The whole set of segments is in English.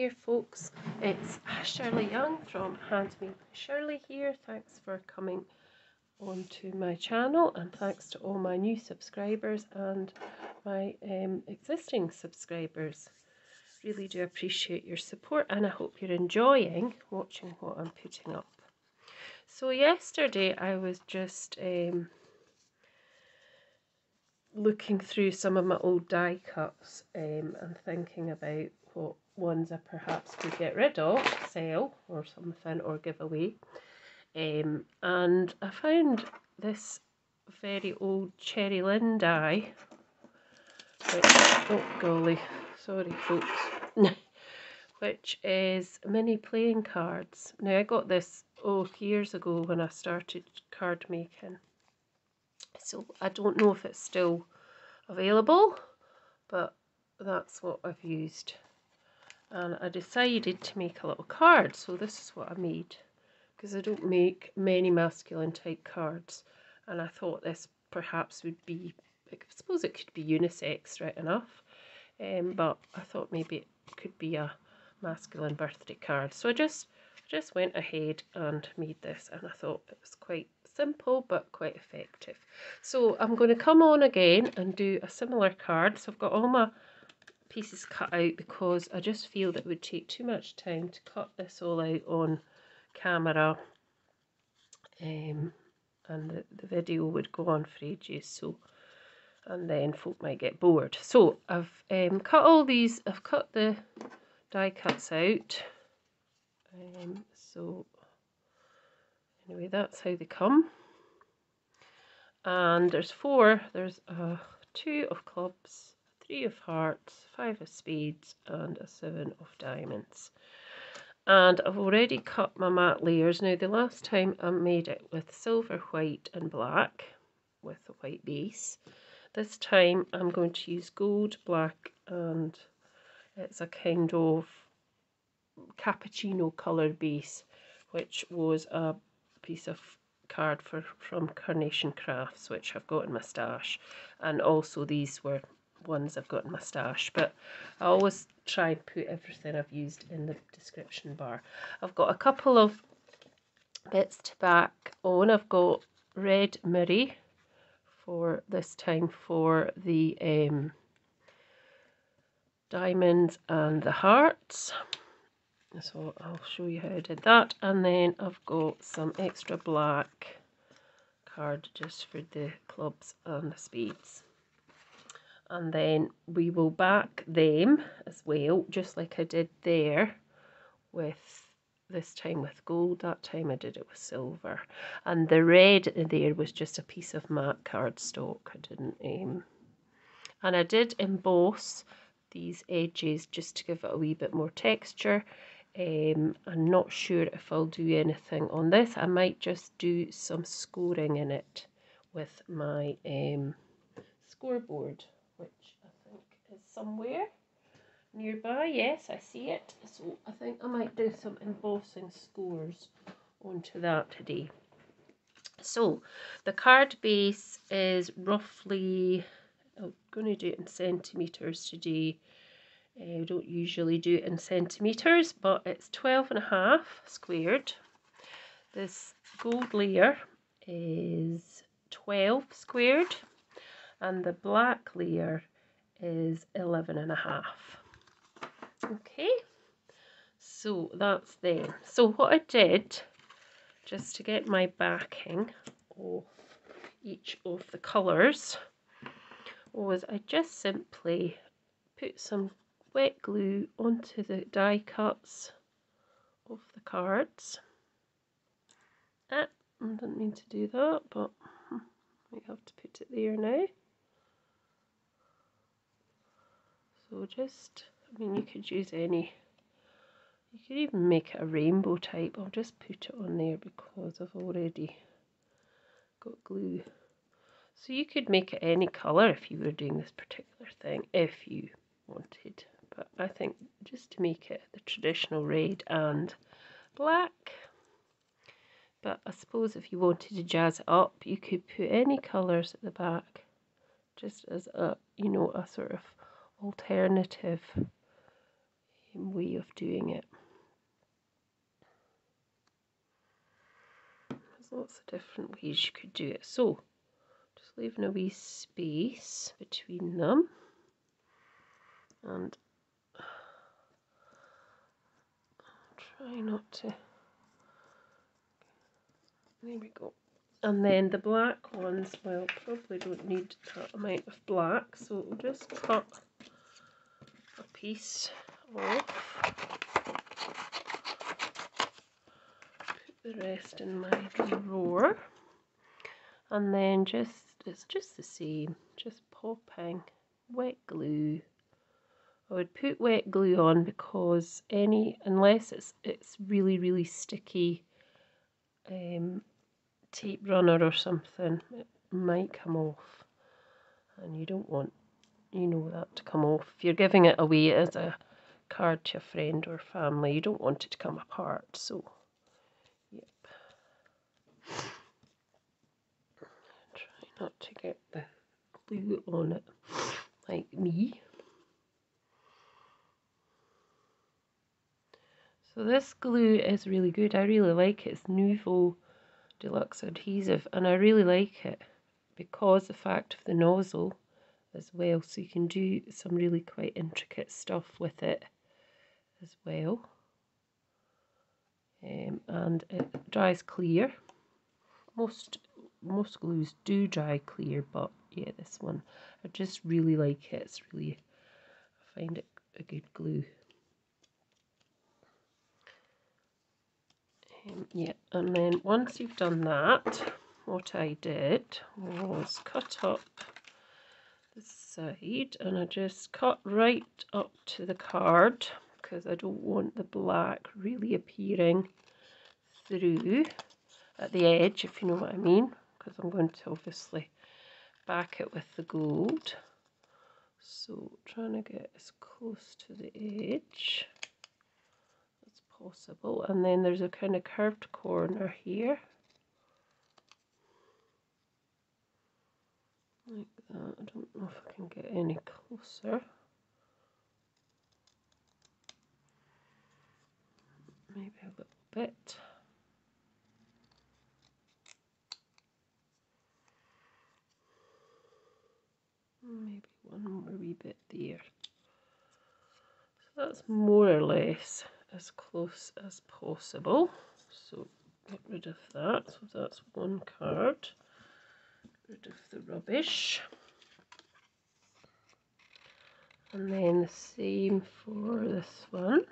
Here folks, it's Shirley Young from Handmade Shirley here. Thanks for coming onto my channel and thanks to all my new subscribers and my um, existing subscribers. Really do appreciate your support and I hope you're enjoying watching what I'm putting up. So yesterday I was just um, looking through some of my old die cuts um, and thinking about what ones I perhaps could get rid of, sell or something, or give away. Um, and I found this very old Cherry Lynn die, which, oh golly, sorry folks, which is mini playing cards. Now I got this, oh, years ago when I started card making. So I don't know if it's still available, but that's what I've used and I decided to make a little card. So this is what I made because I don't make many masculine type cards and I thought this perhaps would be I suppose it could be unisex right enough um, but I thought maybe it could be a masculine birthday card. So I just just went ahead and made this and I thought it was quite simple but quite effective. So I'm going to come on again and do a similar card. So I've got all my pieces cut out because I just feel that it would take too much time to cut this all out on camera um, and the, the video would go on for ages so and then folk might get bored. So I've um, cut all these I've cut the die cuts out um, so anyway that's how they come. And there's four there's uh, two of clubs three of hearts, five of spades, and a seven of diamonds. And I've already cut my matte layers. Now, the last time I made it with silver, white, and black with a white base. This time I'm going to use gold, black, and it's a kind of cappuccino coloured base, which was a piece of card for from Carnation Crafts, which I've got in my stash. And also these were ones I've got in my stash, but I always try and put everything I've used in the description bar. I've got a couple of bits to back on. I've got red mirror for this time for the um, diamonds and the hearts. So I'll show you how I did that. And then I've got some extra black card just for the clubs and the spades and then we will back them as well just like I did there with this time with gold that time I did it with silver. And the red there was just a piece of matte cardstock I didn't aim and I did emboss these edges just to give it a wee bit more texture um, I'm not sure if I'll do anything on this I might just do some scoring in it with my um, scoreboard somewhere nearby. Yes, I see it. So I think I might do some embossing scores onto that today. So the card base is roughly, I'm going to do it in centimetres today. Eh, I don't usually do it in centimetres, but it's 12 and a half squared. This gold layer is 12 squared and the black layer is 11 and a half. Okay, so that's there. So what I did, just to get my backing of each of the colours, was I just simply put some wet glue onto the die cuts of the cards. Ah, I didn't mean to do that, but we have to put it there now. So just, I mean, you could use any, you could even make it a rainbow type. I'll just put it on there because I've already got glue. So you could make it any colour if you were doing this particular thing, if you wanted. But I think just to make it the traditional red and black. But I suppose if you wanted to jazz it up, you could put any colours at the back, just as a, you know, a sort of alternative way of doing it. There's lots of different ways you could do it. So, just leaving a wee space between them. And try not to there we go and then the black ones well probably don't need that amount of black so we'll just cut piece off put the rest in my drawer. And then just it's just the same just popping wet glue. I would put wet glue on because any unless it's it's really really sticky um, tape runner or something it might come off. And you don't want you know that to come off. If you're giving it away as a card to a friend or family. You don't want it to come apart so yep. Try not to get the glue on it like me. So this glue is really good. I really like it. It's Nuvo deluxe adhesive and I really like it because the fact of the nozzle as well. So you can do some really quite intricate stuff with it as well. Um, and it dries clear. Most most glues do dry clear but yeah this one I just really like it. It's really I find it a good glue. Um, yeah, and then once you've done that, what I did was cut up side and I just cut right up to the card because I don't want the black really appearing through at the edge if you know what I mean because I'm going to obviously back it with the gold. So trying to get as close to the edge as possible and then there's a kind of curved corner here like that I don't know if I can get any closer maybe a little bit maybe one more wee bit there so that's more or less as close as possible. So get rid of that. So that's one card. Rid of the rubbish. And then the same for this one.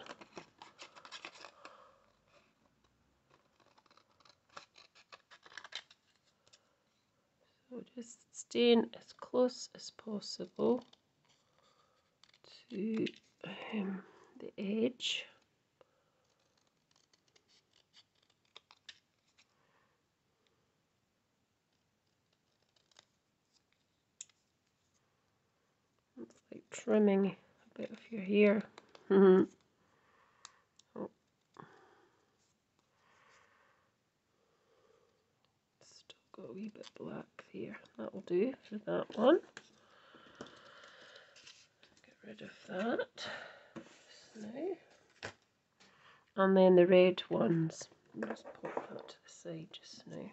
So just staying as close as possible to um, the edge. Trimming a bit of your hair. oh. Still got a wee bit black there. That'll do for that one. Get rid of that now. And then the red ones. Just pop that to the side just now.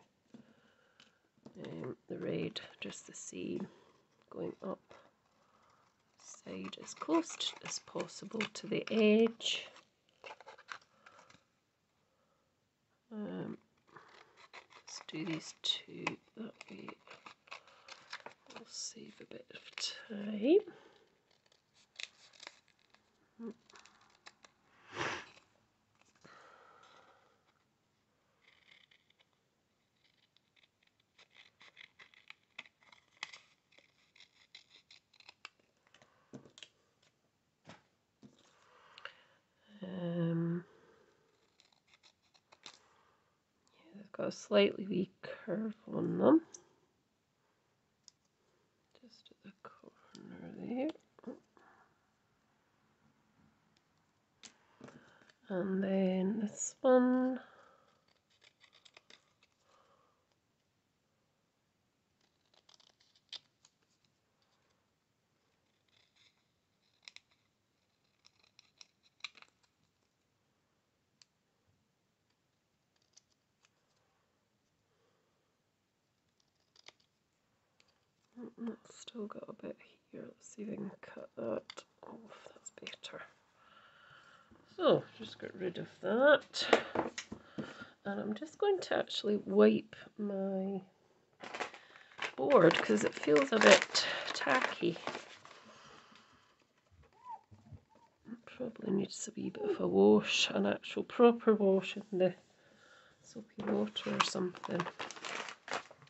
Um, the red, just the same, going up as close as possible to the edge. Um, let's do these two that way. We'll save a bit of time. A slightly wee curve on them. Just at the corner there. And then this one. That's still got a bit here. Let's see if I can cut that off. That's better. So, just get rid of that. And I'm just going to actually wipe my board because it feels a bit tacky. Probably needs a wee bit of a wash, an actual proper wash in the soapy water or something.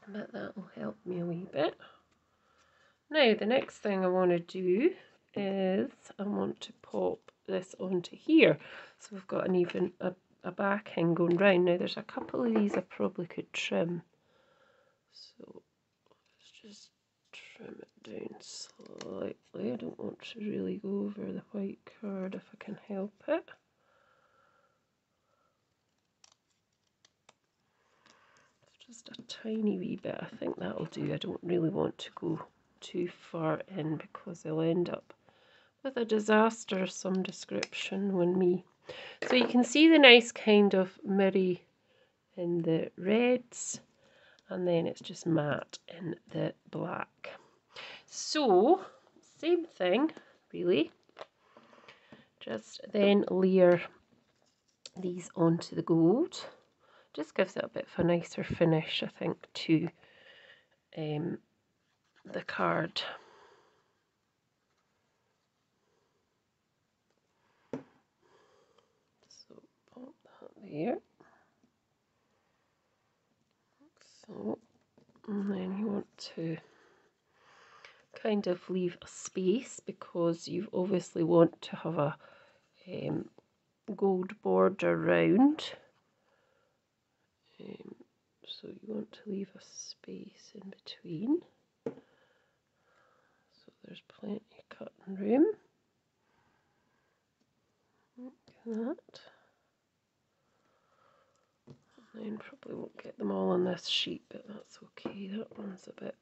But that will help me a wee bit. Now the next thing I want to do is I want to pop this onto here. So we've got an even a, a backing going round. Now there's a couple of these I probably could trim. So let's just trim it down slightly. I don't want to really go over the white card if I can help it. just a tiny wee bit. I think that'll do. I don't really want to go too far in because I'll end up with a disaster of some description when me. So you can see the nice kind of mirror in the reds and then it's just matte in the black. So, same thing really. Just then layer these onto the gold. Just gives it a bit of a nicer finish, I think, to um, the card. So pop that there. So, and then you want to kind of leave a space because you obviously want to have a um, gold border round. Um, so you want to leave a space in between So there's plenty of cutting room. Like that. And probably won't get them all on this sheet, but that's okay. That one's a bit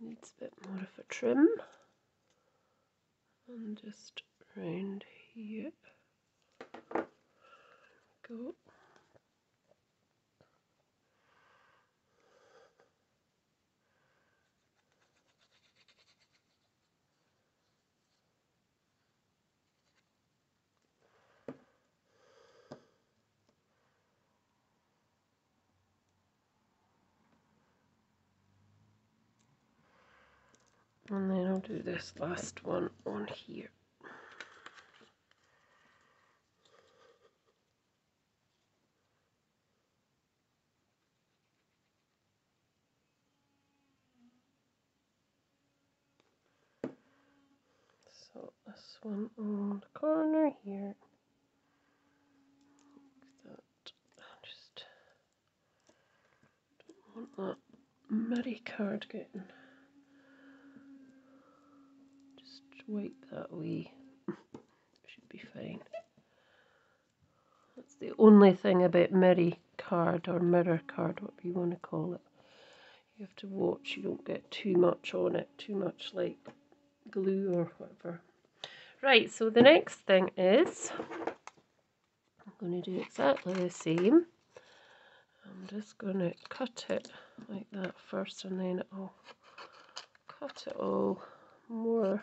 needs a bit more of a trim. And just round here. Go. And then I'll do this last one on here. So this one on the corner here. Like that. Just don't want that muddy card getting wipe that away. Should be fine. That's the only thing about mirror card or mirror card, whatever you want to call it. You have to watch you don't get too much on it, too much like glue or whatever. Right, so the next thing is, I'm going to do exactly the same. I'm just going to cut it like that first and then I'll cut it all more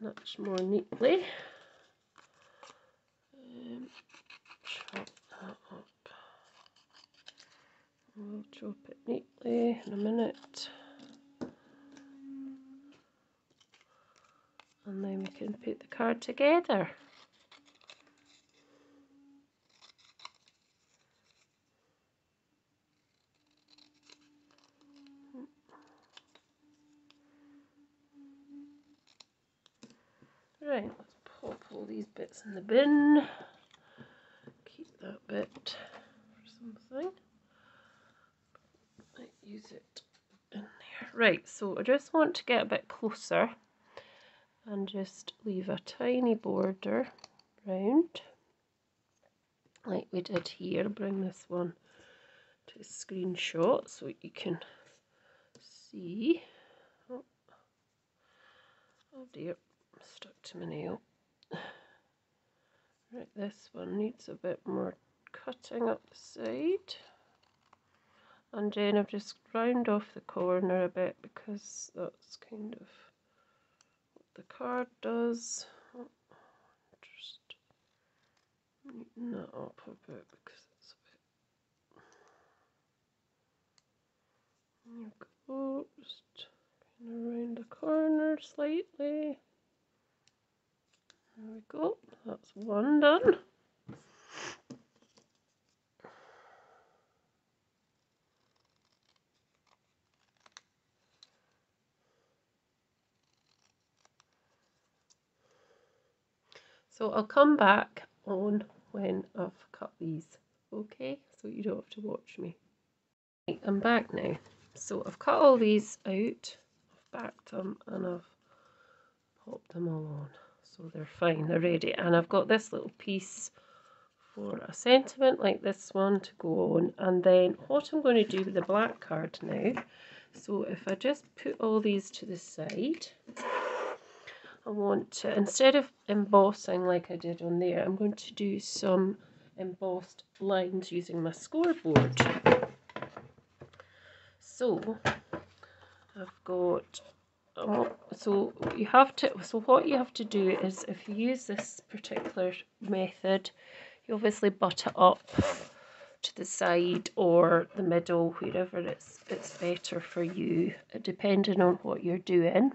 much more neatly. Um, chop that up. We'll chop it neatly in a minute. And then we can put the card together. Right, let's pop all bits in the bin. Keep that bit for something. Might use it in there. Right, so I just want to get a bit closer and just leave a tiny border round like we did here. Bring this one to a screenshot so you can see. Oh, oh dear stuck to my nail. Right, this one needs a bit more cutting up the side. and then I've just round off the corner a bit because that's kind of what the card does. Just neaten that up a bit because it's a bit. There you go, just kind of round the corner slightly. There we go, that's one done. So I'll come back on when I've cut these, okay? So you don't have to watch me. Right, I'm back now. So I've cut all these out, I've backed them and I've popped them all on. So they're fine, they're ready. And I've got this little piece for a sentiment like this one to go on. And then what I'm going to do with the black card now, so if I just put all these to the side, I want to, instead of embossing like I did on there, I'm going to do some embossed lines using my scoreboard. So, I've got, so you have to, so what you have to do is if you use this particular method, you obviously butt it up to the side or the middle, wherever it's, it's better for you, depending on what you're doing.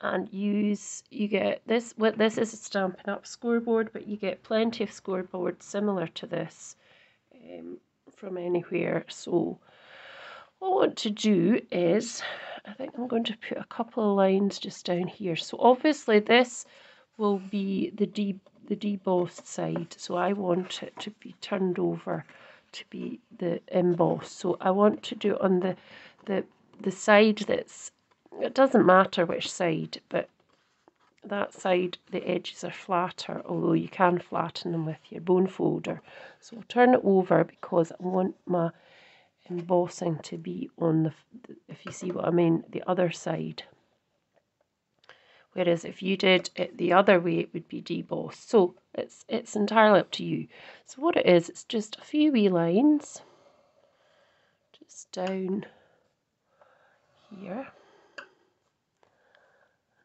And use you get this what this is a Stampin' Up! scoreboard but you get plenty of scoreboards similar to this um, from anywhere. So what I want to do is I think I'm going to put a couple of lines just down here. So obviously this will be the de the debossed side. So I want it to be turned over to be the embossed so I want to do it on the the the side that's it doesn't matter which side, but that side the edges are flatter, although you can flatten them with your bone folder. So I'll turn it over because I want my embossing to be on the, if you see what I mean, the other side. Whereas if you did it the other way, it would be debossed. So it's, it's entirely up to you. So what it is, it's just a few wee lines, just down here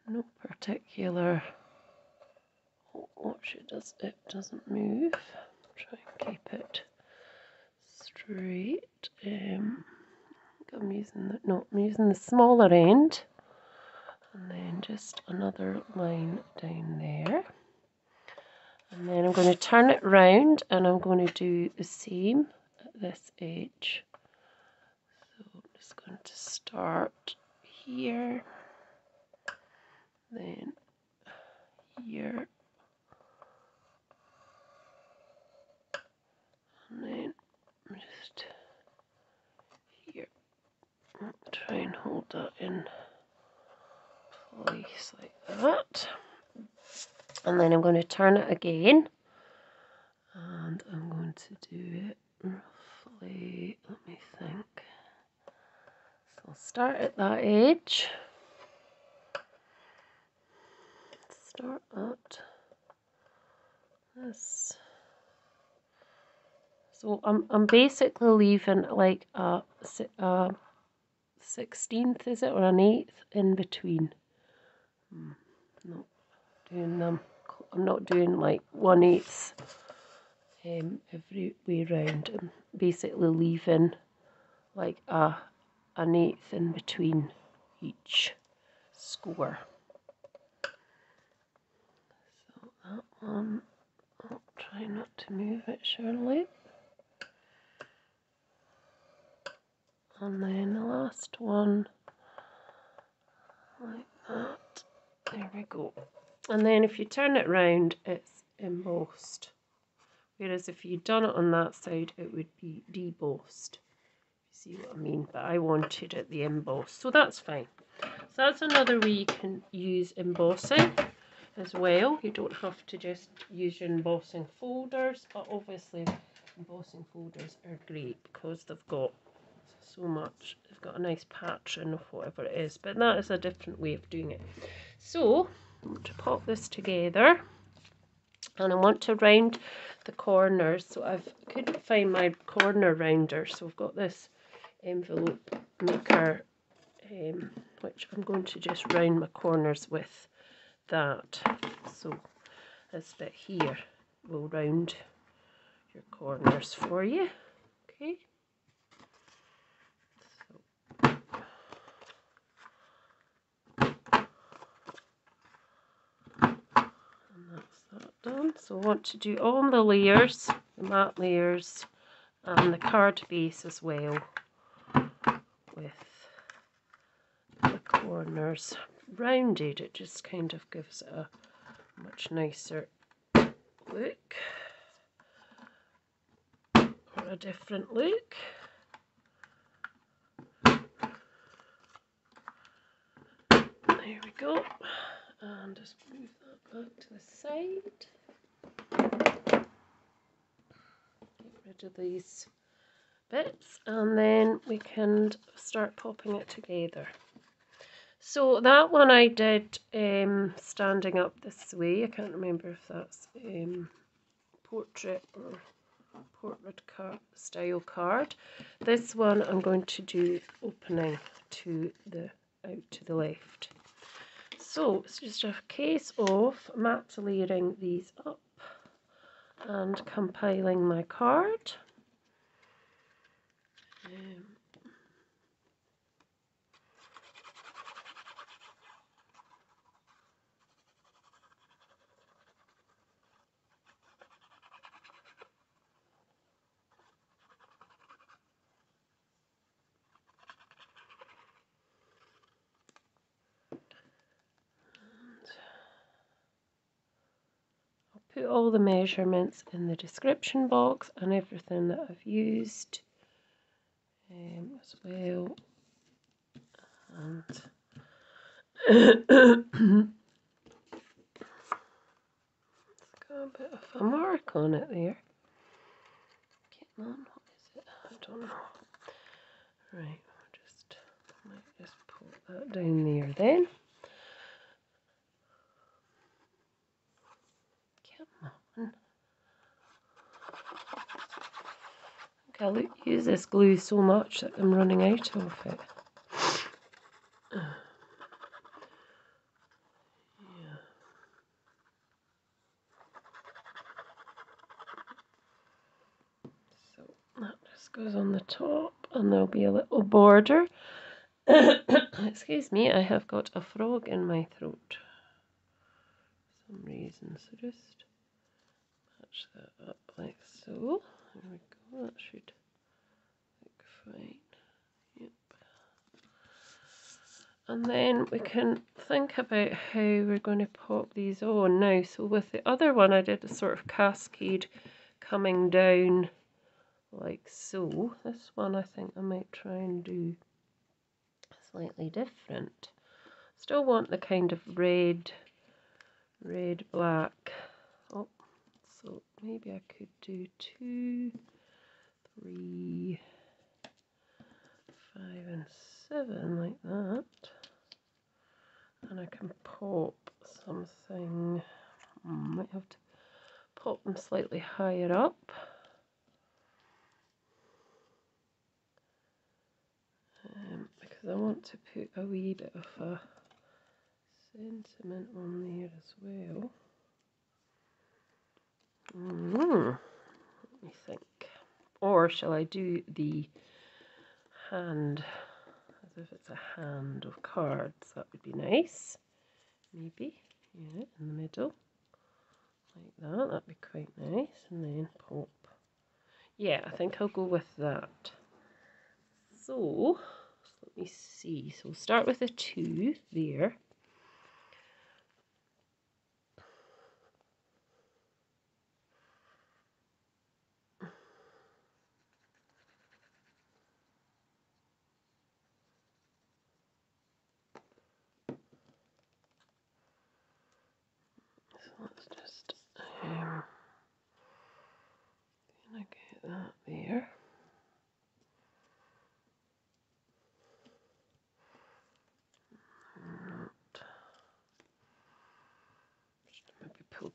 no particular watch it does it doesn't move try and keep it straight um, I'm using the no I'm using the smaller end. And then just another line down there. And then I'm going to turn it round and I'm going to do the same at this edge. So I'm just going to start here. Then here. And then here. Try and hold that in place like that. And then I'm going to turn it again. And I'm going to do it roughly let me think. So I'll start at that edge. Start at this. So I'm, I'm basically leaving like a, a 16th, is it, or an 8th in between. Hmm, not doing them. I'm not doing like 1 8th um, every way round. I'm basically leaving like a an eighth in between each score. Um, I'll try not to move it, surely. And then the last one, like that. There we go. And then if you turn it round, it's embossed. Whereas if you'd done it on that side, it would be debossed. You see what I mean? But I wanted it the embossed, so that's fine. So that's another way you can use embossing as well. You don't have to just use your embossing folders, but obviously embossing folders are great because they've got so much. They've got a nice pattern of whatever it is, but that is a different way of doing it. So, to pop this together and I want to round the corners. So I've couldn't find my corner rounder, so I've got this envelope maker um, which I'm going to just round my corners with that so this bit here will round your corners for you okay done. So I want to do all the layers, the matte layers and the card base as well with the corners rounded. It just kind of gives it a much nicer look or a different look. There we go. And just move to the side. Get rid of these bits and then we can start popping it together. So that one I did um, standing up this way. I can't remember if that's um, portrait or portrait card style card. This one I'm going to do opening to the out to the left. So it's just a case of matte layering these up and compiling my card. Um, put all the measurements in the description box and everything that I've used um, as well. And it's got a bit of a mark on it there. Get on, what is it? I don't know. Right, just might just put that down there then. I'll use this glue so much that I'm running out of it. So that just goes on the top and there'll be a little border. Excuse me, I have got a frog in my throat for some reason. So just match that up like so. There we go Oh, that should look fine. Yep. And then we can think about how we're going to pop these on now. So with the other one I did a sort of cascade coming down like so. This one I think I might try and do slightly different. Still want the kind of red, red, black. Oh, so maybe I could do two three, five, and seven like that. And I can pop something, hmm, might have to pop them slightly higher up. Um, because I want to put a wee bit of a sentiment on there as well. Mm, let me think. Or shall I do the hand as if it's a hand of cards? That would be nice. Maybe, yeah, in the middle. Like that, that'd be quite nice. And then pop. Yeah, I think I'll go with that. So, let me see. So we'll start with a two there.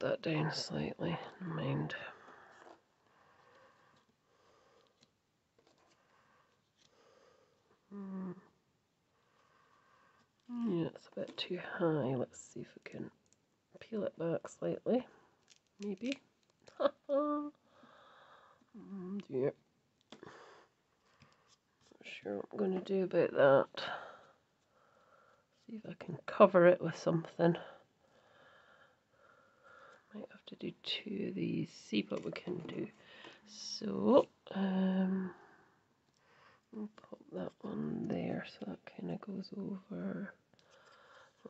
that down slightly, mind. Hmm. Yeah, it's a bit too high. Let's see if we can peel it back slightly. Maybe. oh. Not sure what I'm going to do about that. See if I can cover it with something. Might have to do two of these, see what we can do. So, um, we'll pop that one there so that kind of goes over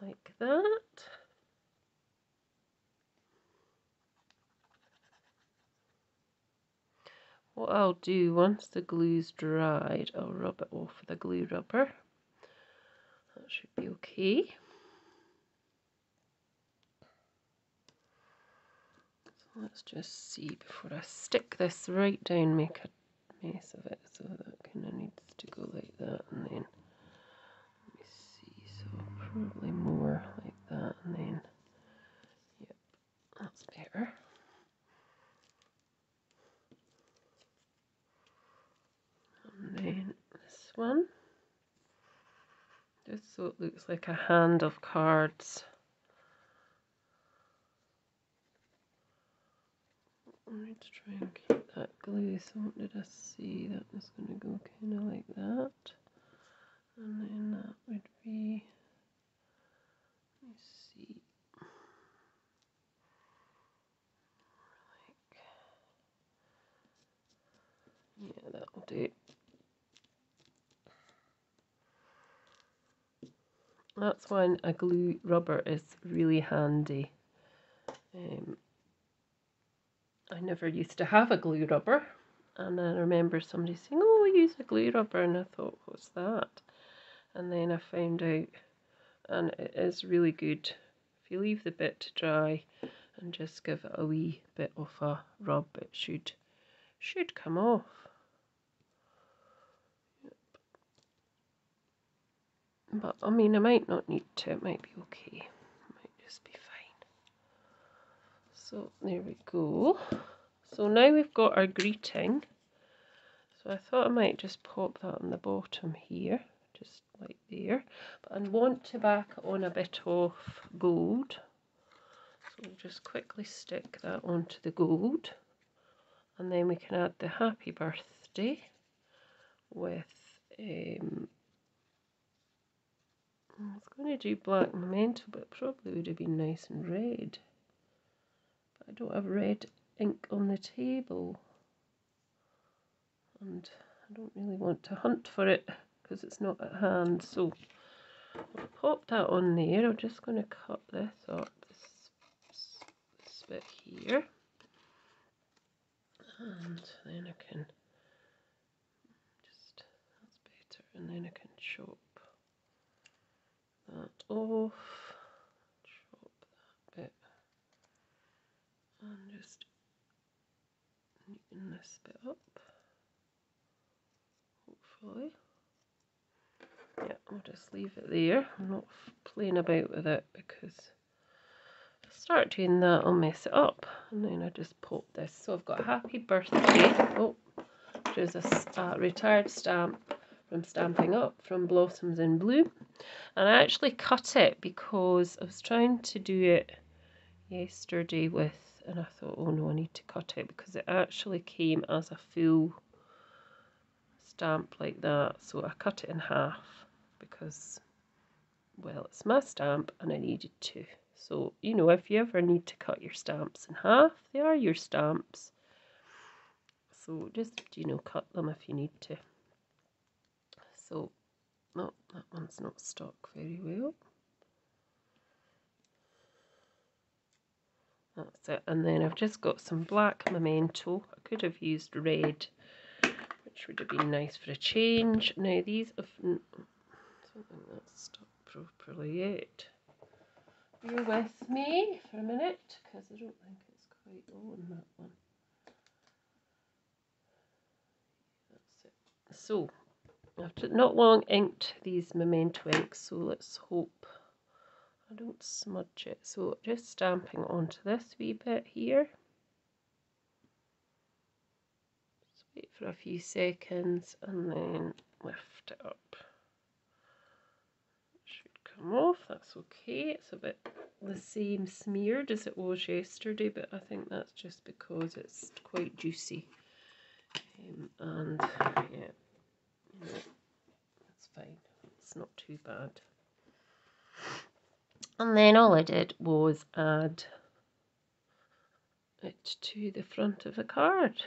like that. What I'll do once the glue's dried, I'll rub it off with a glue rubber. That should be okay. Let's just see before I stick this right down, make a mess of it. So that kind of needs to go like that and then let me see, so probably more like that and then yep that's better and then this one just so it looks like a hand of cards To try and keep that glue so what did I see that was going to go kind of like that and then that would be let me see. Like, Yeah, that'll do. That's when a glue rubber is really handy. Um, I never used to have a glue rubber and I remember somebody saying, oh, use a glue rubber and I thought, what's that? And then I found out and it is really good. If you leave the bit to dry and just give it a wee bit of a rub, it should should come off. But I mean, I might not need to, it might be okay. It might just be fine. So there we go. So now we've got our greeting. So I thought I might just pop that on the bottom here, just like there. But I want to back on a bit of gold. So we'll just quickly stick that onto the gold. And then we can add the happy birthday with um, I was going to do black memento, but probably would have been nice and red. I don't have red ink on the table. And I don't really want to hunt for it because it's not at hand. So I'll pop that on there. I'm just going to cut this up, this, this bit here. And then I can just, that's better. And then I can chop that off, chop that bit, and just neaten this bit up, hopefully. Yeah, I'll just leave it there. I'm not playing about with it because I start doing that, I'll mess it up. And then I just pop this. So I've got Happy Birthday, oh, which is a retired stamp from Stampin' Up from Blossoms in Bloom. And I actually cut it because I was trying to do it yesterday with, and I thought, oh no, I need to cut it because it actually came as a full stamp like that. So I cut it in half because, well, it's my stamp and I needed to. So, you know, if you ever need to cut your stamps in half, they are your stamps. So just, you know, cut them if you need to. So, no, that one's not stuck very well. That's it. And then I've just got some black memento. I could have used red, which would have been nice for a change. Now these have... I don't think that's stuck properly yet. Bear with me for a minute, because I don't think it's quite on that one. That's it. So, I've not long inked these memento inks, so let's hope I don't smudge it. So just stamping onto this wee bit here. Just wait for a few seconds and then lift it up. It should come off. That's okay. It's a bit the same smeared as it was yesterday, but I think that's just because it's quite juicy. Um, and yeah, you fine. It's not too bad. And then all I did was add it to the front of the card.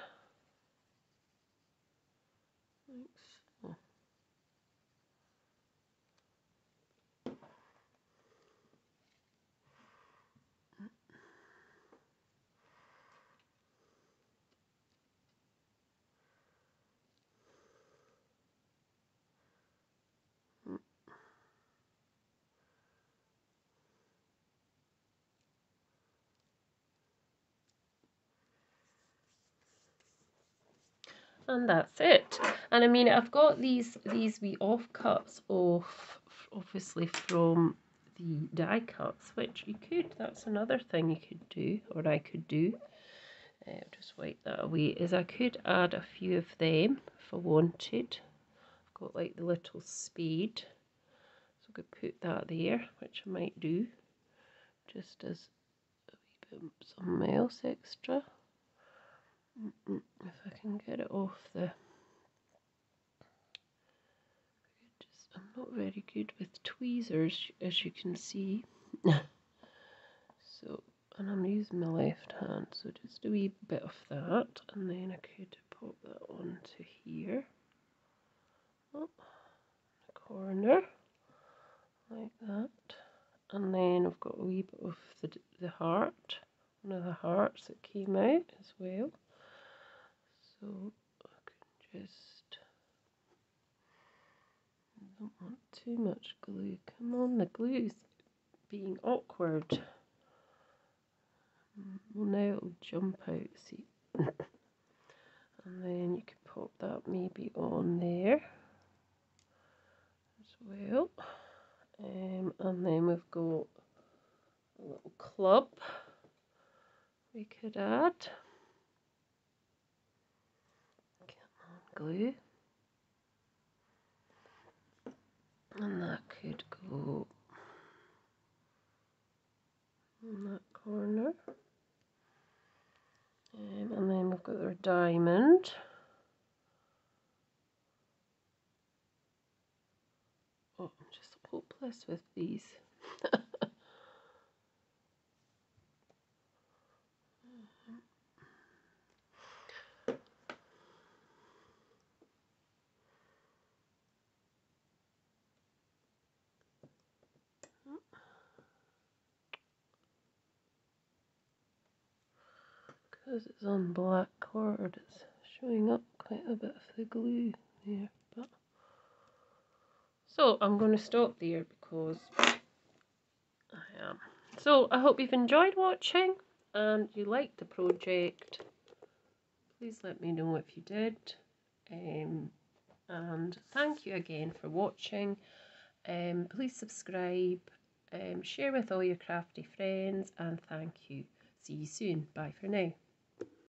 And that's it. And I mean I've got these these wee offcuts off obviously from the die cuts which you could that's another thing you could do or I could do. Uh, just wipe that away is I could add a few of them if I wanted. I've got like the little spade. So I could put that there which I might do. Just as a wee bit something else extra if I can get it off the just, I'm not very good with tweezers as you can see. So and I'm using my left hand so just a wee bit of that and then I could pop that onto here. Oh, the corner like that. And then I've got a wee bit of the, the heart one of the hearts that came out as well so I can just I don't want too much glue. Come on the glue's being awkward. Well now it'll jump out see. And then you can pop that maybe on there as well. Um, and then we've got a little club we could add glue and that could go in that corner. Um, and then we've got our diamond. Oh I'm just hopeless with these because it's on black cord it's showing up quite a bit of the glue there but so I'm going to stop there because I am. So I hope you've enjoyed watching and you liked the project. Please let me know if you did. Um, and thank you again for watching. Um, please subscribe um, share with all your crafty friends and thank you. See you soon. Bye for now